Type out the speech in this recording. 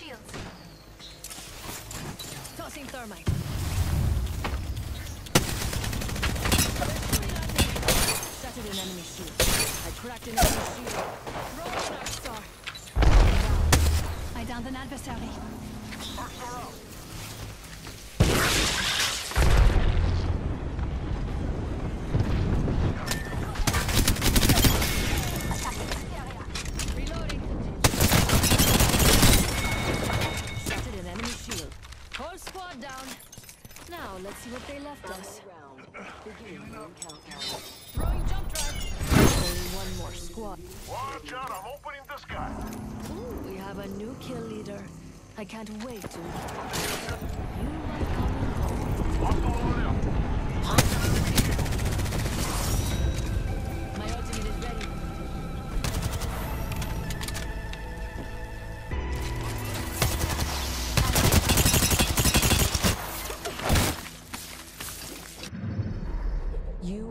shields. Tossing thermite. Shattered an enemy shield. I cracked an enemy shield. Roll an star. I downed an adversary. Down. Now let's see what they left us. Throwing jump drive. Only one more squad. Watch out, I'm opening the sky. Ooh, we have a new kill leader. I can't wait to. You might come